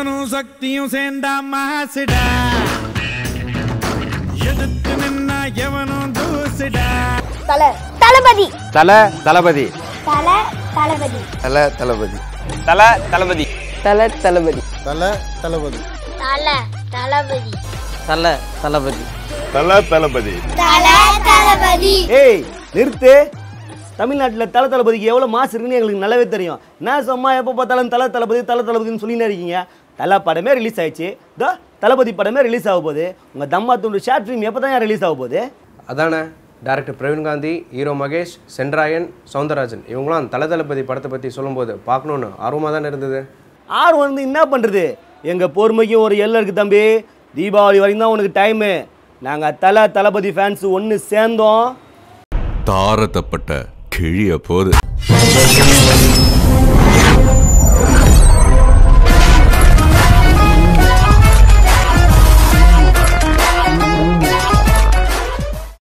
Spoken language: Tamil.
சக்தியும் சேர்ந்தா மாசுடா எதிர்த்து நின்னா எவனும் தூசுடா தல தளபதி தல தளபதி தல தளபதி தல தளபதி தல தளபதி தல தளபதி தல தளபதி தல தளபதி தல தளபதி தல தளபதி தல தளபதி ஏய் நிறுத்து தமிழ்நாட்டில் தல தளபதிக்கு எவ்வளோ மாசு இருக்குன்னு எங்களுக்கு நல்லாவே தெரியும் நான் சும்மா எப்போ பார்த்தாலும் தல தளபதி தல தளபதின்னு சொல்லினே இருக்கீங்க தலை படமே ரிலீஸ் ஆயிடுச்சு. இதோ தளபதி படமே ரிலீஸ் ஆக போகுது. உங்கள் தம்மா துண்டு ஷார்ட் ஃபிலிம் எப்போ தான் ரிலீஸ் ஆக போகுது? அதானே டேரக்டர் பிரவீன் காந்தி ஹீரோ மகேஷ் சென்ராயன் சவுந்தரராஜன் இவங்களாம் தல தளபதி படத்தை பற்றி சொல்லும்போது பார்க்கணுன்னு ஆர்வமாக தானே இருந்தது? ஆர்வம் வந்து என்ன பண்ணுறது எங்கள் பொறுமைக்கும் ஒரு எல்லை இருக்குது தம்பி. தீபாவளி வரைக்கும் தான் உனக்கு டைமு நாங்கள் தல தளபதி ஃபேன்ஸ் ஒன்று சேர்ந்தோம். தாரத்தப்பட்ட கிழிய போது.